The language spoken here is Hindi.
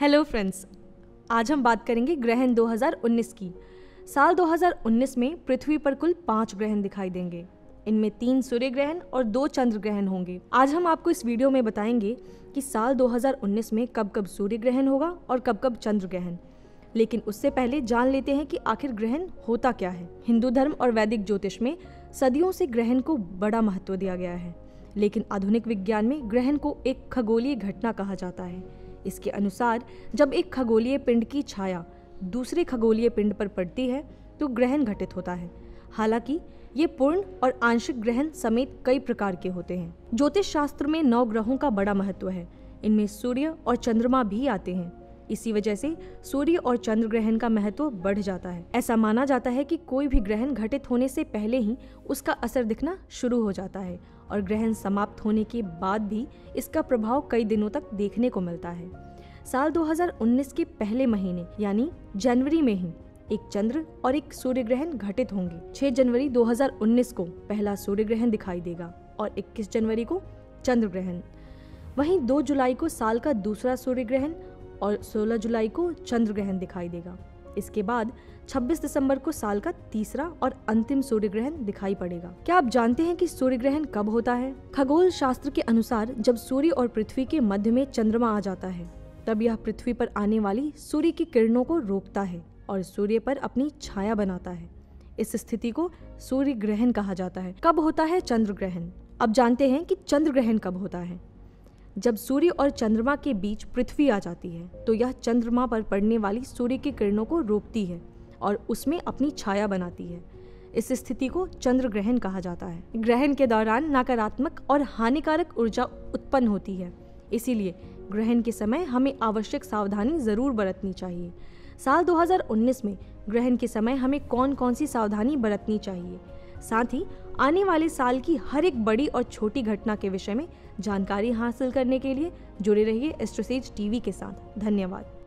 हेलो फ्रेंड्स आज हम बात करेंगे ग्रहण 2019 की। साल 2019 में पृथ्वी पर कुल पाँच ग्रहण दिखाई देंगे। इनमें तीन सूर्य ग्रहण और दो चंद्र ग्रहण होंगे। आज हम आपको इस वीडियो में बताएँगे कि साल 2019 में कब कब सूर्य ग्रहण होगा और कब कब चंद्र ग्रहण लेकिन उससे पहले जान लेते हैं कि आखिर ग्रहण होता क्या है। हिंदू धर्म और वैदिक ज्योतिष में सदियों से ग्रहण को बड़ा महत्व दिया गया है। लेकिन आधुनिक विज्ञान में ग्रहण को एक खगोलीय घटना कहा जाता है। इसके अनुसार, जब एक खगोलीय पिंड की छाया दूसरे खगोलीय पिंड पर पड़ती है तो ग्रहण घटित होता है। हालाँकि, ये पूर्ण और आंशिक ग्रहण समेत कई प्रकार के होते हैं। ज्योतिष शास्त्र में नौ ग्रहों का बड़ा महत्व है। इनमें सूर्य और चंद्रमा भी आते हैं। इसी वजह से सूर्य और चंद्र ग्रहण का महत्व बढ़ जाता है। ऐसा माना जाता है कि कोई भी ग्रहण घटित होने से पहले ही उसका असर दिखना शुरू हो जाता है और ग्रहण समाप्त होने के बाद भी इसका प्रभाव कई दिनों तक देखने को मिलता है। साल 2019 के पहले महीने, यानी जनवरी में ही एक चंद्र और एक सूर्य ग्रहण घटित होंगे। 6 जनवरी 2019 को पहला सूर्य ग्रहण दिखाई देगा और 21 जनवरी को चंद्र ग्रहण। वहीं 2 जुलाई को साल का दूसरा सूर्य ग्रहण और 16 जुलाई को चंद्र ग्रहण दिखाई देगा। इसके बाद 26 दिसंबर को साल का तीसरा और अंतिम सूर्य ग्रहण दिखाई पड़ेगा। क्या आप जानते हैं कि सूर्य ग्रहण कब होता है? खगोल शास्त्र के अनुसार जब सूर्य और पृथ्वी के मध्य में चंद्रमा आ जाता है, तब यह पृथ्वी पर आने वाली सूर्य की किरणों को रोकता है और सूर्य पर अपनी छाया बनाता है। इस स्थिति को सूर्य ग्रहण कहा जाता है। कब होता है चंद्र ग्रहण अब जानते हैं कि चंद्र ग्रहण कब होता है? जब सूर्य और चंद्रमा के बीच पृथ्वी आ जाती है तो यह चंद्रमा पर पड़ने वाली सूर्य की किरणों को रोकती है और उसमें अपनी छाया बनाती है। इस स्थिति को चंद्र ग्रहण कहा जाता है। ग्रहण के दौरान नकारात्मक और हानिकारक ऊर्जा उत्पन्न होती है। इसीलिए ग्रहण के समय हमें आवश्यक सावधानी ज़रूर बरतनी चाहिए। साल 2019 में ग्रहण के समय हमें कौन कौन सी सावधानी बरतनी चाहिए? साथ ही आने वाले साल की हर एक बड़ी और छोटी घटना के विषय में जानकारी हासिल करने के लिए जुड़े रहिए एस्ट्रोसेज टीवी के साथ। धन्यवाद।